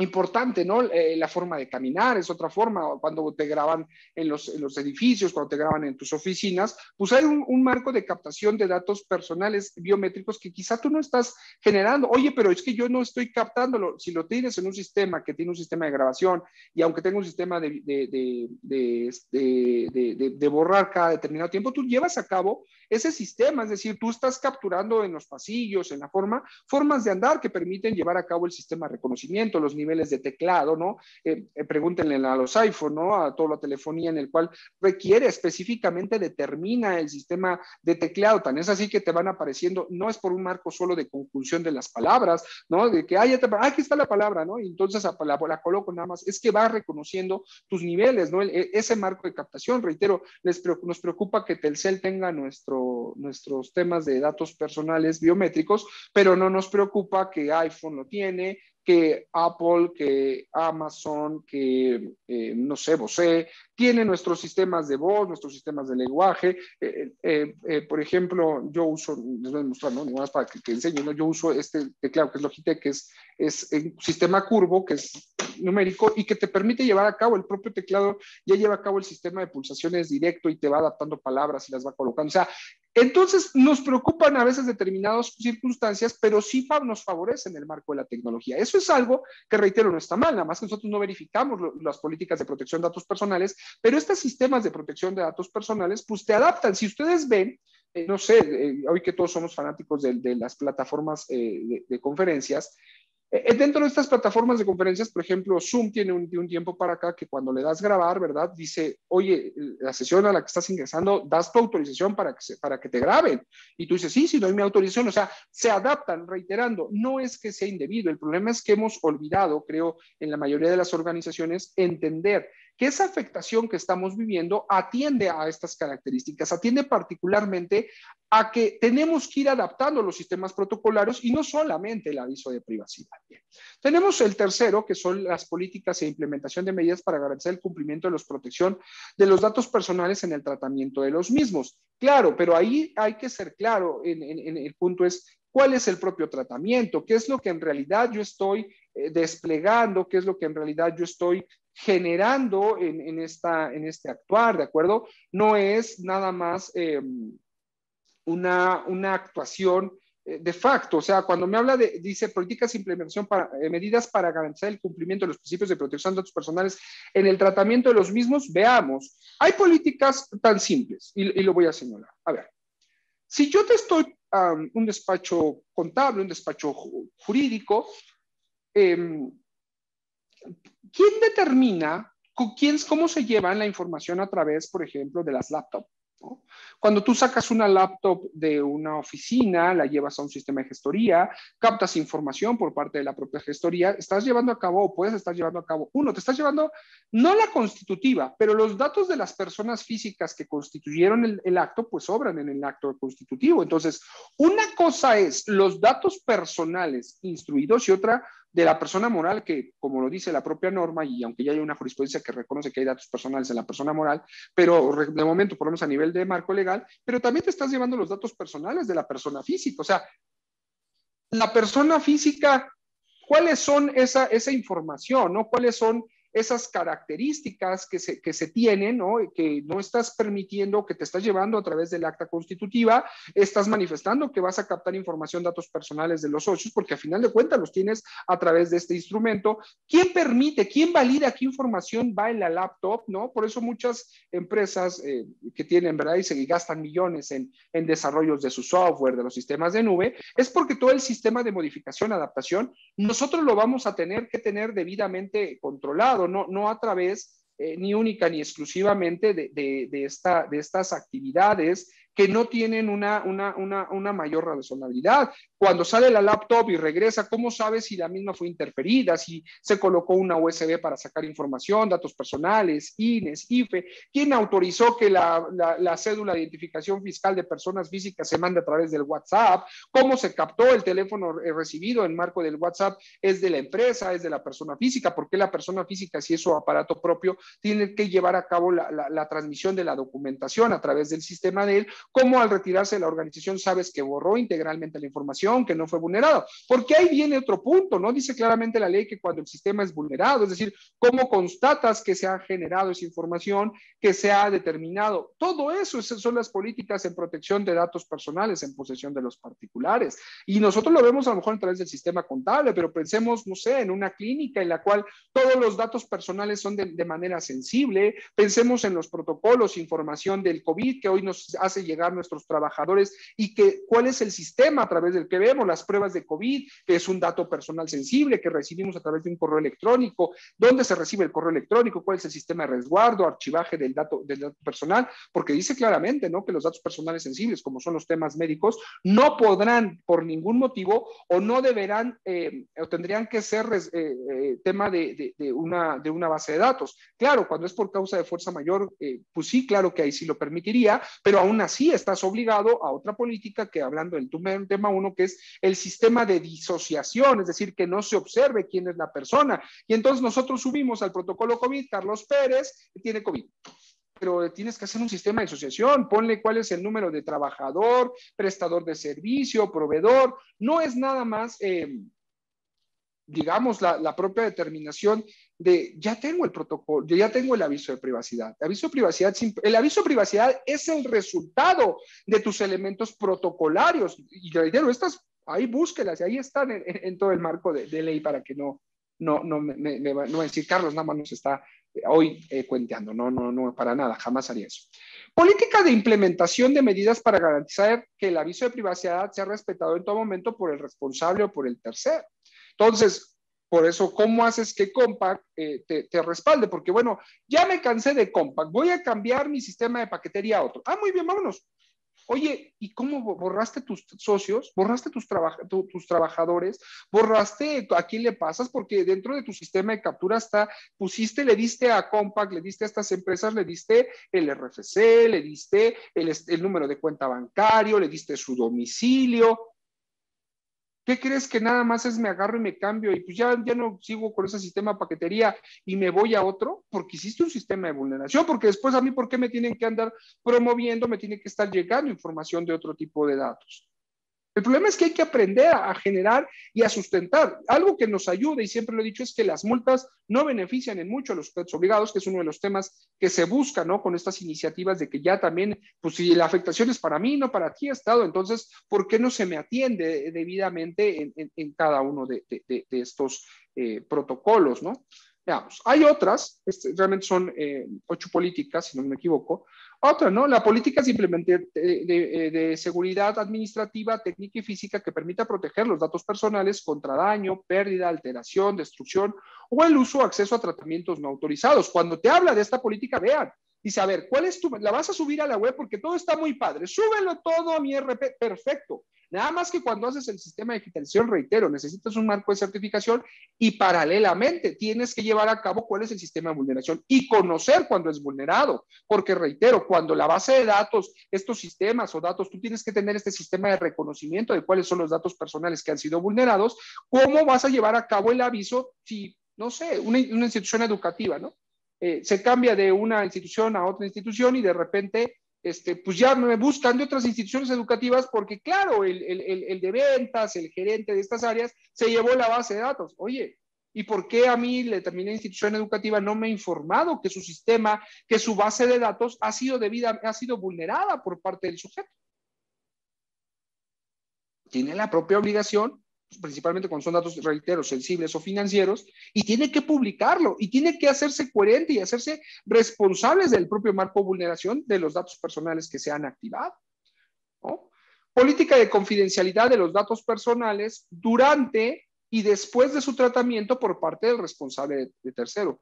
importante, ¿no? Eh, la forma de caminar es otra forma, cuando te graban en los, edificios, cuando te graban en tus oficinas, pues hay un, marco de captación de datos personales biométricos que quizá tú no estás generando. Oye, pero es que yo no estoy captándolo. Si lo tienes en un sistema que tiene un sistema de grabación y aunque tenga un sistema de, de, de borrar cada determinado tiempo, tú llevas a cabo ese sistema, es decir, tú estás capturando en los pasillos, en la forma, formas de andar que permiten llevar a cabo el sistema de reconocimiento, los niveles de teclado, ¿no? Eh, eh, pregúntenle a los iPhone, ¿no? A toda la telefonía en el cual requiere específicamente, determina el sistema de teclado. Tan es así que te van apareciendo, no es por un marco solo de conjunción de las palabras, ¿no? De que, ah, ya te, ah, aquí está la palabra, ¿no? Y entonces la, la, coloco nada más. Es que va reconociendo tus niveles, ¿no? E, ese marco de captación, reitero, les, nos preocupa que Telcel tenga nuestro, nuestros temas de datos personales biométricos, pero no nos preocupa que iPhone lo tiene, que Apple, que Amazon, que eh, no sé, Bose, tiene nuestros sistemas de voz, nuestros sistemas de lenguaje. Eh, eh, por ejemplo, yo uso, les voy a mostrar, ¿no? Más para que, que enseñe, ¿no? Yo uso este teclado que es Logitech, que es, es un sistema curvo, que es numérico y que te permite llevar a cabo el propio teclado, ya lleva a cabo el sistema de pulsaciones directo y te va adaptando palabras y las va colocando. O sea, entonces, nos preocupan a veces determinadas circunstancias, pero sí nos favorecen el marco de la tecnología. Eso es algo que, reitero, no está mal, nada más que nosotros no verificamos las políticas de protección de datos personales, pero estos sistemas de protección de datos personales, pues te adaptan. Si ustedes ven, eh, no sé, eh, hoy que todos somos fanáticos de, las plataformas eh, de, conferencias, dentro de estas plataformas de conferencias, por ejemplo, Zoom tiene un, tiempo para acá que cuando le das grabar, ¿verdad? Dice, oye, la sesión a la que estás ingresando, das tu autorización para que, para que te graben. Y tú dices, sí, sí, doy mi autorización. O sea, se adaptan, reiterando. No es que sea indebido. El problema es que hemos olvidado, creo, en la mayoría de las organizaciones, entender que esa afectación que estamos viviendo atiende a estas características, atiende particularmente a que tenemos que ir adaptando los sistemas protocolarios y no solamente el aviso de privacidad. Tenemos el tercero, que son las políticas e implementación de medidas para garantizar el cumplimiento de la protección de los datos personales en el tratamiento de los mismos. Claro, pero ahí hay que ser claro, en, el punto es cuál es el propio tratamiento, qué es lo que en realidad yo estoy eh, desplegando, qué es lo que en realidad yo estoy generando en, esta, en este actuar, ¿de acuerdo? No es nada más em, una, una actuación eh, de facto, o sea, cuando me habla de, dice, políticas implementación para eh, medidas para garantizar el cumplimiento de los principios de protección de datos personales en el tratamiento de los mismos, veamos, hay políticas tan simples y, lo voy a señalar. A ver, si yo te estoy un despacho contable, un despacho jurídico, eh, ¿quién determina quién, cómo se lleva la información a través, por ejemplo, de las laptops? Cuando tú sacas una laptop de una oficina, la llevas a un sistema de gestoría, captas información por parte de la propia gestoría, estás llevando a cabo o puedes estar llevando a cabo, uno, te estás llevando no la constitutiva, pero los datos de las personas físicas que constituyeron el, el acto, pues sobran en el acto constitutivo. Entonces, una cosa es los datos personales instruidos y otra de la persona moral, que como lo dice la propia norma, y aunque ya hay una jurisprudencia que reconoce que hay datos personales en la persona moral, pero de momento, por lo menos a nivel de marco legal, pero también te estás llevando los datos personales de la persona física. O sea, la persona física, ¿cuáles son esa, esa información? ¿no? ¿Cuáles son esas características que se, que se tienen, ¿no? que no estás permitiendo, que te estás llevando a través del acta constitutiva, estás manifestando que vas a captar información, datos personales de los socios, porque a final de cuentas los tienes a través de este instrumento. ¿Quién permite, quién valida qué información va en la laptop? ¿no? Por eso muchas empresas eh, que tienen, ¿verdad? Y se gastan millones en, en desarrollos de su software, de los sistemas de nube, es porque todo el sistema de modificación, adaptación, nosotros lo vamos a tener que tener debidamente controlado no, a través eh, ni única ni exclusivamente de, de estas actividades que no tienen una, una, una, mayor razonabilidad. Cuando sale la laptop y regresa, ¿cómo sabes si la misma fue interferida, si se colocó una USB para sacar información, datos personales, INES, IFE? ¿Quién autorizó que la, la, cédula de identificación fiscal de personas físicas se mande a través del WhatsApp? ¿Cómo se captó el teléfono recibido en marco del WhatsApp? ¿Es de la empresa? ¿Es de la persona física? ¿Por qué la persona física, si es su aparato propio, tiene que llevar a cabo la, la transmisión de la documentación a través del sistema de él? cómo al retirarse de la organización sabes que borró integralmente la información, que no fue vulnerado. Porque ahí viene otro punto, ¿no? Dice claramente la ley que cuando el sistema es vulnerado, es decir, cómo constatas que se ha generado esa información, que se ha determinado. Todo eso son las políticas en protección de datos personales en posesión de los particulares. Y nosotros lo vemos a lo mejor a través del sistema contable, pero pensemos, no sé, en una clínica en la cual todos los datos personales son de, de manera sensible. Pensemos en los protocolos, información del COVID que hoy nos hace llegar nuestros trabajadores y que cuál es el sistema a través del que vemos, las pruebas de COVID, que es un dato personal sensible que recibimos a través de un correo electrónico, dónde se recibe el correo electrónico, cuál es el sistema de resguardo, archivaje del dato, del dato personal, porque dice claramente ¿no? que los datos personales sensibles, como son los temas médicos, no podrán por ningún motivo o no deberán eh, o tendrían que ser eh, eh, tema de, una, de una base de datos. Claro, cuando es por causa de fuerza mayor, pues sí, claro que ahí sí lo permitiría, pero aún así estás obligado a otra política que hablando del tema uno, que es el sistema de disociación, es decir, que no se observe quién es la persona. Y entonces nosotros subimos al protocolo COVID, Carlos Pérez tiene COVID. Pero tienes que hacer un sistema de asociación, ponle cuál es el número de trabajador, prestador de servicio, proveedor, no es nada más, eh, digamos, la, la, propia determinación de ya tengo el protocolo, ya tengo el aviso de privacidad. El aviso de privacidad, el aviso de privacidad es el resultado de tus elementos protocolarios. Y reitero, estas, ahí búsquelas, ahí están en, todo el marco de, ley para que no, no, no me, me, no va a decir, Carlos nada más nos está eh, hoy eh, cuenteando. No, no, no, para nada, jamás haría eso. Política de implementación de medidas para garantizar que el aviso de privacidad sea respetado en todo momento por el responsable o por el tercero. Entonces, por eso, ¿cómo haces que Compact eh, te, respalde? Porque, bueno, ya me cansé de Compact, voy a cambiar mi sistema de paquetería a otro. Ah, muy bien, vámonos. Oye, ¿y cómo borraste tus socios? ¿Borraste tus, tus trabajadores? ¿Borraste a quién le pasas? Porque dentro de tu sistema de captura está, pusiste, le diste a Compact, le diste a estas empresas, le diste el RFC, le diste el, el número de cuenta bancario, le diste su domicilio. ¿Qué crees que nada más es me agarro y me cambio y pues ya, ya no sigo con ese sistema de paquetería y me voy a otro? Porque hiciste un sistema de vulneración, porque después a mí, ¿por qué me tienen que andar promoviendo? Me tiene que estar llegando información de otro tipo de datos. El problema es que hay que aprender a, generar y a sustentar. Algo que nos ayuda, y siempre lo he dicho, es que las multas no benefician en mucho a los sujetos obligados, que es uno de los temas que se busca, ¿no? Con estas iniciativas de que ya también, pues si la afectación es para mí, no para ti, Estado, entonces, ¿por qué no se me atiende debidamente en, cada uno de, estos eh, protocolos, ¿no? Veamos, hay otras, este, realmente son eh, ocho políticas, si no me equivoco, otra, ¿no? La política simplemente de, de, de, seguridad administrativa, técnica y física que permita proteger los datos personales contra daño, pérdida, alteración, destrucción o el uso o acceso a tratamientos no autorizados. Cuando te habla de esta política, vean, dice, a ver, ¿cuál es tu, la vas a subir a la web porque todo está muy padre, súbelo todo a mi RP, perfecto, Nada más que cuando haces el sistema de digitalización, reitero, necesitas un marco de certificación y paralelamente tienes que llevar a cabo cuál es el sistema de vulneración y conocer cuando es vulnerado. Porque reitero, cuando la base de datos, estos sistemas o datos, tú tienes que tener este sistema de reconocimiento de cuáles son los datos personales que han sido vulnerados, ¿cómo vas a llevar a cabo el aviso si, no sé, una, institución educativa, ¿no? Eh, se cambia de una institución a otra institución y de repente este, pues ya me buscan de otras instituciones educativas porque, claro, el, de ventas, el gerente de estas áreas, se llevó la base de datos. Oye, ¿y por qué a mí, la determinada institución educativa, no me ha informado que su sistema, que su base de datos ha sido, debida, ha sido vulnerada por parte del sujeto? Tiene la propia obligación principalmente cuando son datos, reiteros, sensibles o financieros, y tiene que publicarlo y tiene que hacerse coherente y hacerse responsables del propio marco de vulneración de los datos personales que se han activado. Política de confidencialidad de los datos personales durante y después de su tratamiento por parte del responsable de tercero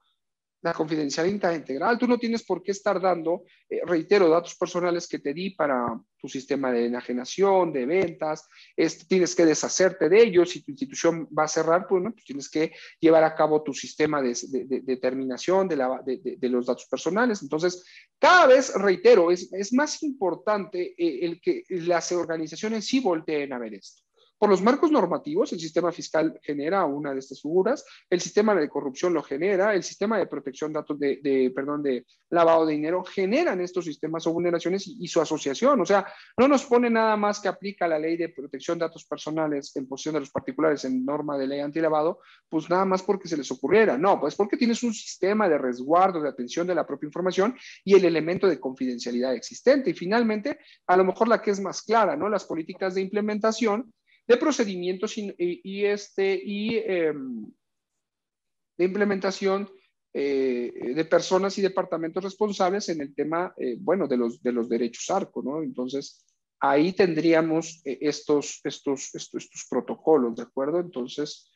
la confidencialidad integral. Tú no tienes por qué estar dando, eh, reitero, datos personales que te di para tu sistema de enajenación, de ventas. Este, tienes que deshacerte de ellos. Si tu institución va a cerrar, pues, ¿no? pues tienes que llevar a cabo tu sistema de, determinación de, de, los datos personales. Entonces, cada vez, reitero, es, es más importante eh, el que las organizaciones sí volteen a ver esto. Por los marcos normativos, el sistema fiscal genera una de estas figuras, el sistema de corrupción lo genera, el sistema de protección de datos de, perdón, de lavado de dinero generan estos sistemas o vulneraciones y, su asociación. O sea, no nos pone nada más que aplica la ley de protección de datos personales en posición de los particulares en norma de ley antilavado, pues nada más porque se les ocurriera. No, pues porque tienes un sistema de resguardo, de atención de la propia información y el elemento de confidencialidad existente. Y finalmente, a lo mejor la que es más clara, ¿no? Las políticas de implementación de procedimientos y, este, y em, de implementación eh, de personas y departamentos responsables en el tema, eh, bueno, de los, de los derechos ARCO, ¿no? Entonces, ahí tendríamos eh, estos, estos, estos, estos protocolos, ¿de acuerdo? Entonces,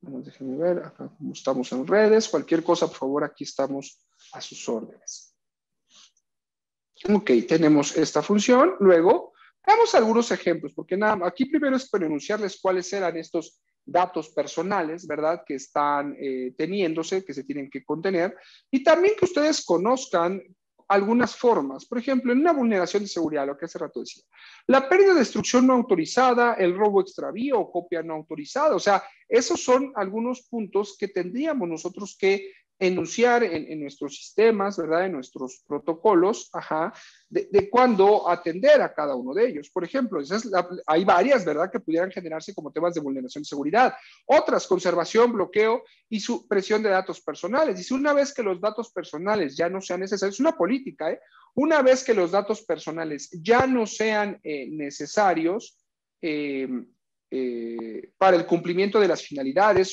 déjenme ver, acá estamos en redes, cualquier cosa, por favor, aquí estamos a sus órdenes. Ok, tenemos esta función. Luego, veamos algunos ejemplos, porque nada, aquí primero es para enunciarles cuáles eran estos datos personales, ¿verdad? Que están eh, teniéndose, que se tienen que contener, y también que ustedes conozcan algunas formas. Por ejemplo, en una vulneración de seguridad, lo que hace rato decía, la pérdida de destrucción no autorizada, el robo extravío o copia no autorizada. O sea, esos son algunos puntos que tendríamos nosotros que enunciar en, nuestros sistemas, ¿verdad? En nuestros protocolos, ajá, de, cuándo atender a cada uno de ellos. Por ejemplo, hay varias, ¿verdad? Que pudieran generarse como temas de vulneración de seguridad. Otras, conservación, bloqueo y supresión de datos personales. Y si una vez que los datos personales ya no sean necesarios, es una política, ¿eh? Una vez que los datos personales ya no sean eh, necesarios, eh, eh, para el cumplimiento de las finalidades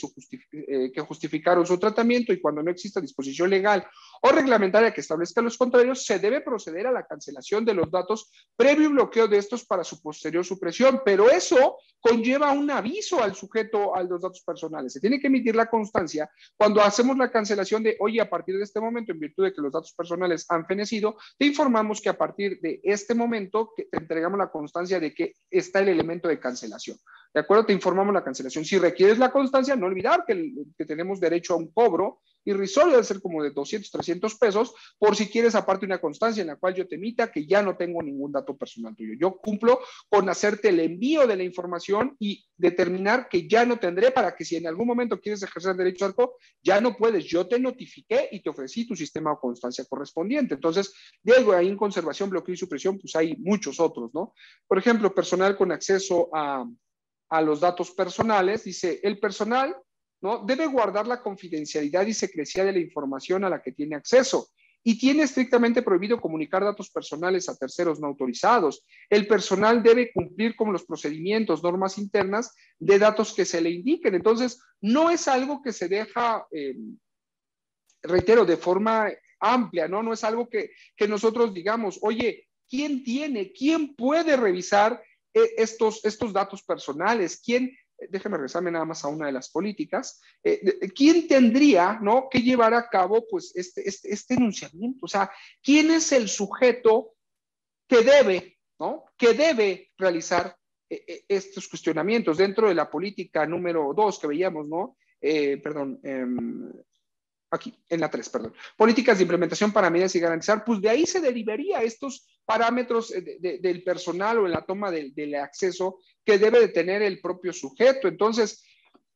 eh, que justificaron su tratamiento y cuando no exista disposición legal o reglamentaria que establezca los contrarios, se debe proceder a la cancelación de los datos previo bloqueo de estos para su posterior supresión, pero eso conlleva un aviso al sujeto a los datos personales. Se tiene que emitir la constancia cuando hacemos la cancelación de, oye, a partir de este momento, en virtud de que los datos personales han fenecido, te informamos que a partir de este momento te entregamos la constancia de que está el elemento de cancelación. ¿De acuerdo? Te informamos la cancelación. Si requieres la constancia, no olvidar que, que tenemos derecho a un cobro irrisorio, debe ser como de 200, 300 pesos, por si quieres aparte una constancia en la cual yo te emita que ya no tengo ningún dato personal tuyo. Yo cumplo con hacerte el envío de la información y determinar que ya no tendré para que si en algún momento quieres ejercer derecho al arco, ya no puedes. Yo te notifiqué y te ofrecí tu sistema o constancia correspondiente. Entonces, Diego, ahí en conservación, bloqueo y supresión, pues hay muchos otros, ¿no? Por ejemplo, personal con acceso a a los datos personales, dice, el personal debe guardar la confidencialidad y secrecía de la información a la que tiene acceso y tiene estrictamente prohibido comunicar datos personales a terceros no autorizados. El personal debe cumplir con los procedimientos, normas internas de datos que se le indiquen. Entonces, no es algo que se deja, eh, reitero, de forma amplia, ¿no? No es algo que, que nosotros digamos, oye, ¿quién tiene, quién puede revisar e, estos, estos datos personales? ¿Quién, déjeme regresarme nada más a una de las políticas, eh, ¿quién tendría ¿no? que llevar a cabo pues, este, este, este, enunciamiento? O sea, ¿quién es el sujeto que debe, ¿no? que debe realizar eh, eh, estos cuestionamientos dentro de la política número dos que veíamos, ¿no? perdón, em, aquí, en la 3, perdón, políticas de implementación para medidas y garantizar, pues de ahí se derivaría estos parámetros del personal o en la toma del acceso que debe de tener el propio sujeto. Entonces,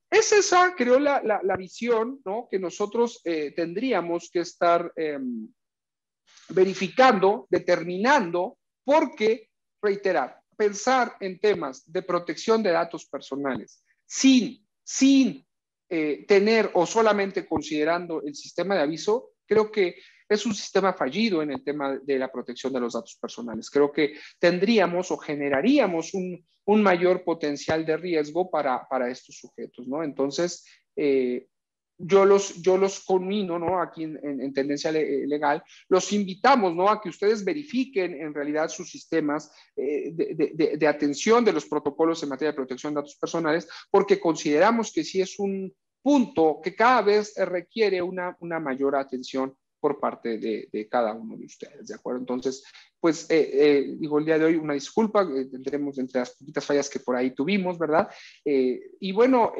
es esa, creo, la, la, visión ¿no? que nosotros eh, tendríamos que estar em, verificando, determinando, porque, reiterar, pensar en temas de protección de datos personales sin, sin eh, tener o solamente considerando el sistema de aviso, creo que es un sistema fallido en el tema de la protección de los datos personales. Creo que tendríamos o generaríamos un, mayor potencial de riesgo para, estos sujetos, ¿no? Entonces, eh, yo los, yo los conmino, ¿no? Aquí en, tendencia legal, los invitamos, ¿no? A que ustedes verifiquen en realidad sus sistemas eh, de, atención de los protocolos en materia de protección de datos personales, porque consideramos que sí es un punto que cada vez requiere una, una mayor atención por parte de, cada uno de ustedes, ¿de acuerdo? Entonces, pues eh, eh, digo, el día de hoy una disculpa, eh, tendremos entre las poquitas fallas que por ahí tuvimos, ¿verdad? y bueno,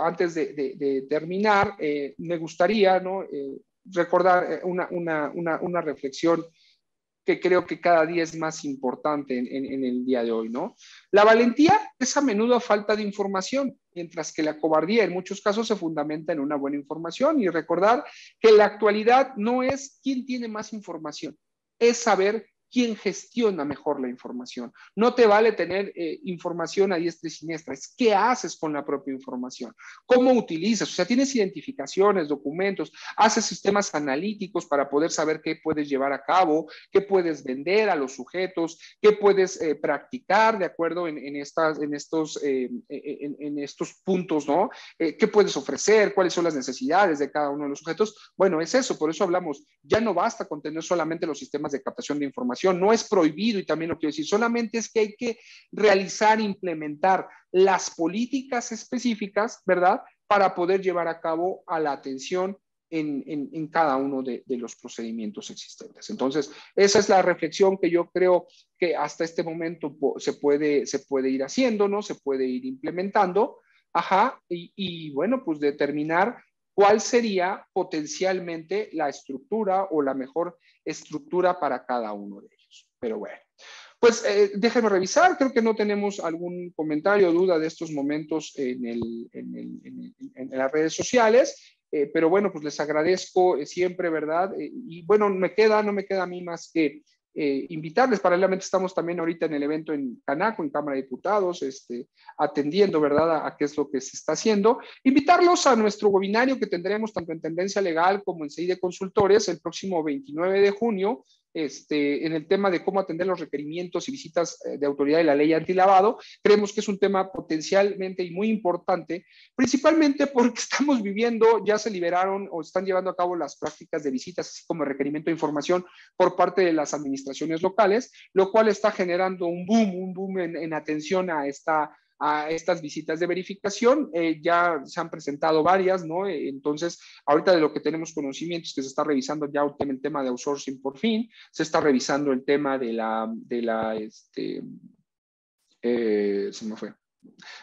antes de, terminar, me gustaría, ¿no? recordar una, una, una, una reflexión que creo que cada día es más importante en, el día de hoy, ¿no? La valentía es a menudo falta de información, mientras que la cobardía en muchos casos se fundamenta en una buena información. Y recordar que la actualidad no es quién tiene más información, es saber quién gestiona mejor la información. No te vale tener eh, información a diestra y siniestra, es qué haces con la propia información, cómo utilizas, o sea, tienes identificaciones, documentos, haces sistemas analíticos para poder saber qué puedes llevar a cabo, qué puedes vender a los sujetos, qué puedes eh, practicar de acuerdo en, estas, en, estos, eh, en, estos puntos, ¿no? ¿Qué puedes ofrecer? ¿Cuáles son las necesidades de cada uno de los sujetos? Bueno, es eso, por eso hablamos, ya no basta con tener solamente los sistemas de captación de información, no es prohibido y también lo quiero decir, solamente es que hay que realizar, implementar las políticas específicas, ¿verdad? Para poder llevar a cabo a la atención en, cada uno de, los procedimientos existentes. Entonces, esa es la reflexión que yo creo que hasta este momento se puede, se puede ir haciendo, ¿no? Se puede ir implementando, ajá, y, y bueno, pues determinar cuál sería potencialmente la estructura o la mejor estructura para cada uno de ellos. Pero bueno, pues eh, déjenme revisar, creo que no tenemos algún comentario o duda de estos momentos en, las redes sociales, eh, pero bueno, pues les agradezco eh, siempre, ¿verdad? y bueno, me queda, no me queda a mí más que eh, invitarles. Paralelamente estamos también ahorita en el evento en Canaco, en Cámara de Diputados, este, atendiendo, ¿verdad?, a, qué es lo que se está haciendo. Invitarlos a nuestro webinario que tendremos tanto en Tendencia Legal como en CI de Consultores el próximo 29 de junio, este, en el tema de cómo atender los requerimientos y visitas eh, de autoridad de la ley antilavado. Creemos que es un tema potencialmente y muy importante, principalmente porque estamos viviendo, ya se liberaron o están llevando a cabo las prácticas de visitas, así como requerimiento de información por parte de las administraciones locales, lo cual está generando un boom, un boom en atención a esta a estas visitas de verificación. Eh, ya se han presentado varias, ¿no? Eh, entonces, ahorita de lo que tenemos conocimientos que se está revisando ya el tema de outsourcing por fin, se está revisando el tema de la, de la, este, eh, se me fue,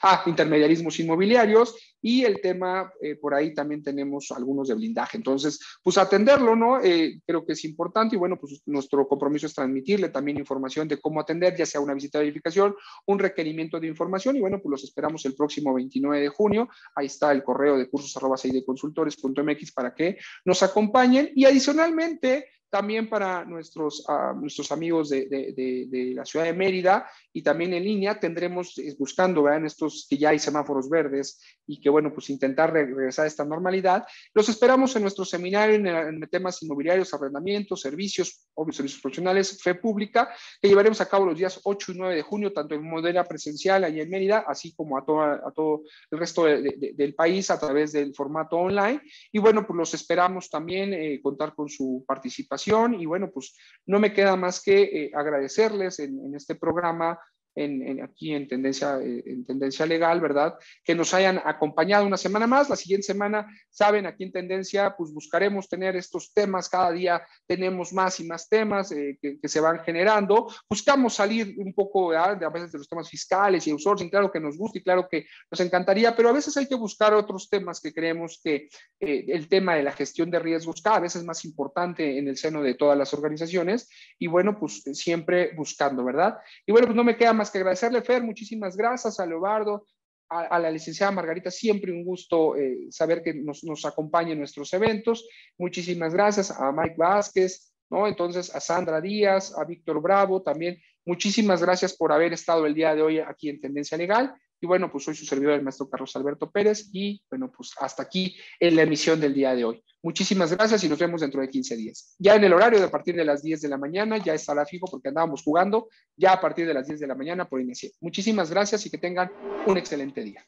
Ah, intermediarismos inmobiliarios y el tema, eh, por ahí también tenemos algunos de blindaje. Entonces, pues atenderlo, ¿no? Eh, creo que es importante y bueno, pues nuestro compromiso es transmitirle también información de cómo atender, ya sea una visita de verificación, un requerimiento de información y bueno, pues los esperamos el próximo 29 de junio. Ahí está el correo de cursos arroba consultores.mx para que nos acompañen y adicionalmente también para nuestros, uh, nuestros amigos de, de, de, la ciudad de Mérida y también en línea tendremos eh, buscando en estos que ya hay semáforos verdes y que bueno, pues intentar regresar a esta normalidad. Los esperamos en nuestro seminario en, temas inmobiliarios, arrendamientos, servicios, obvios servicios profesionales, fe pública, que llevaremos a cabo los días 8 y 9 de junio, tanto en modera presencial allá en Mérida, así como a, toda, a todo el resto del país a través del formato online. Y bueno, pues los esperamos también eh, contar con su participación y bueno, pues no me queda más que eh, agradecerles en, este programa en, aquí en tendencia, eh, en tendencia legal, ¿verdad? Que nos hayan acompañado una semana más. La siguiente semana, saben, aquí en tendencia, pues buscaremos tener estos temas. Cada día tenemos más y más temas eh, que, se van generando. Buscamos salir un poco de a veces de los temas fiscales y outsourcing, claro que nos gusta y claro que nos encantaría, pero a veces hay que buscar otros temas que creemos que eh, el tema de la gestión de riesgos cada vez es más importante en el seno de todas las organizaciones. Y bueno, pues siempre buscando, ¿verdad? Y bueno, pues no me queda más más que agradecerle, Fer, muchísimas gracias a Leobardo, a, la licenciada Margarita, siempre un gusto eh, saber que nos, nos acompaña en nuestros eventos. Muchísimas gracias a Mike Vázquez, ¿no? Entonces, a Sandra Díaz, a Víctor Bravo, también muchísimas gracias por haber estado el día de hoy aquí en Tendencia Legal. Y bueno, pues soy su servidor, el maestro Carlos Alberto Pérez, y bueno, pues hasta aquí en la emisión del día de hoy. Muchísimas gracias y nos vemos dentro de 15 días. Ya en el horario de a partir de las 10 de la mañana, ya estará fijo porque andábamos jugando, ya a partir de las 10 de la mañana por inicio. Muchísimas gracias y que tengan un excelente día.